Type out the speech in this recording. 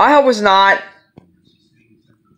I hope it's not.